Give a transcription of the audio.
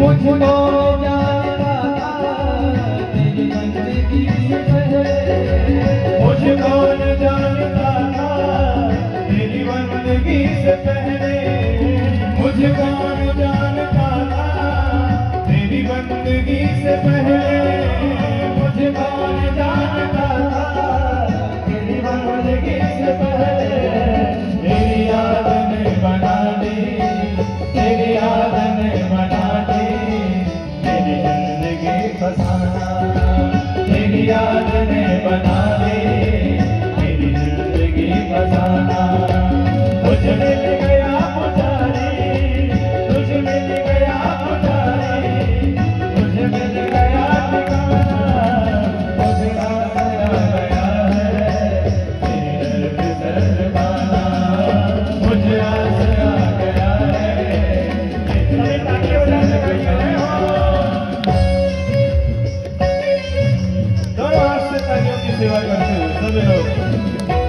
मुझको तेरी बंदगी से मुझको जानता तेरी बंदगी से पहले मुझको जानता तेरी बंदगी से पहले मुझको बना さんよく迫ります